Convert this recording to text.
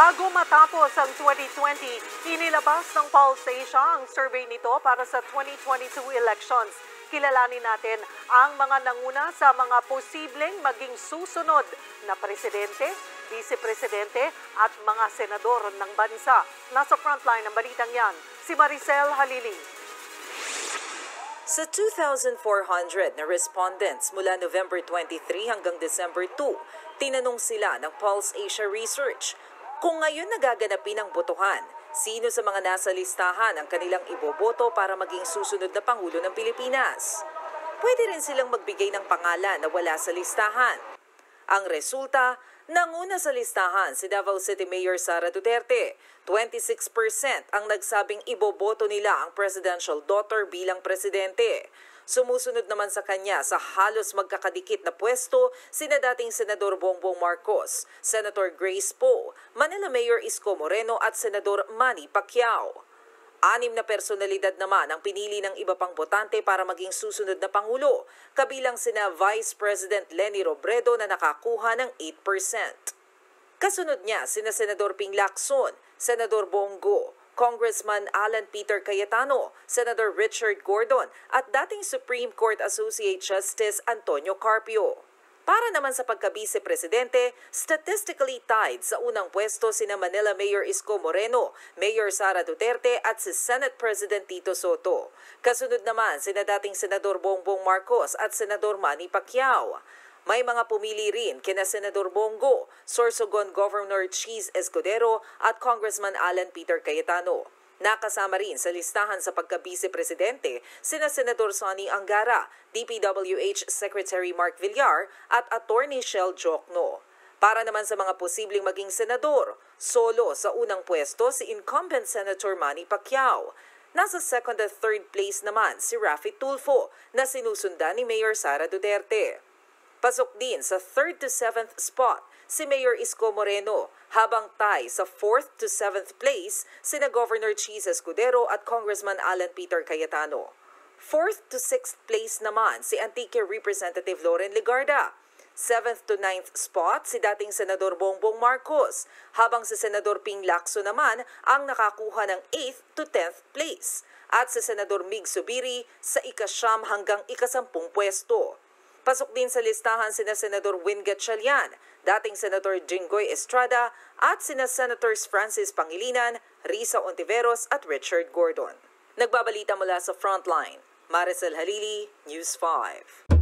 Bago matapos ang 2020, inilabas ng Pulse Asia ang survey nito para sa 2022 elections. Kilalanin natin ang mga nanguna sa mga posibleng maging susunod na presidente, vice-presidente at mga senador ng bansa. Nasa frontline ng balitang yan, si Maricel Halili. Sa 2,400 na respondents mula November 23 hanggang December 2, tinanong sila ng Pulse Asia Research kung ngayon nagaganapin ang botohan, sino sa mga nasa listahan ang kanilang iboboto para maging susunod na Pangulo ng Pilipinas. Pwede rin silang magbigay ng pangalan na wala sa listahan. Ang resulta, nanguna sa listahan si Davao City Mayor Sara Duterte. 26% ang nagsabing iboboto nila ang presidential daughter bilang presidente. Sumusunod naman sa kanya sa halos magkakadikit na pwesto sina dating Senador Bongbong Marcos, Senator Grace Poe, Manila Mayor Isko Moreno at Senador Manny Pacquiao. Anim na personalidad naman ang pinili ng iba pang botante para maging susunod na Pangulo, kabilang sina Vice President Lenny Robredo na nakakuha ng 8%. Kasunod niya sina Senador Ping Lacson, Senador Bongo, Congressman Alan Peter Cayetano, Senator Richard Gordon at dating Supreme Court Associate Justice Antonio Carpio. Para naman sa pagka-vice-presidente, statistically tied sa unang pwesto sina Manila Mayor Isko Moreno, Mayor Sara Duterte at si Senate President Tito Soto. Kasunod naman sina dating Senador Bongbong Marcos at Senador Manny Pacquiao. May mga pumili rin kina Senador Bongo, Sorsogon Governor Cheese Escudero at Congressman Alan Peter Cayetano. Nakasama rin sa listahan sa pagka-vice-presidente sina Senador Sonny Angara, DPWH Secretary Mark Villar at Attorney Shell Jokno. Para naman sa mga posibleng maging senador, solo sa unang pwesto si incumbent Senator Manny Pacquiao. Nasa second at third place naman si Rafi Tulfo na sinusundan ni Mayor Sara Duterte. Pasok din sa 3rd to 7th spot si Mayor Isko Moreno, habang tie sa 4th to 7th place sina Governor Cheese Escudero at Congressman Alan Peter Cayetano. 4th to 6th place naman si Antique Representative Lauren Ligarda. 7th to 9th spot si dating Senador Bongbong Marcos, habang si Senador Ping Lacson naman ang nakakuha ng 8th to 10th place at si Senador Mig Subiri sa ikasyam hanggang ikasampung pwesto. Pasok din sa listahan sina Senador Win Gatchalian, dating Senator Jinggoy Estrada at sina Senators Francis Pangilinan, Risa Ontiveros at Richard Gordon. Nagbabalita mula sa Frontline, Maricel Halili, News 5.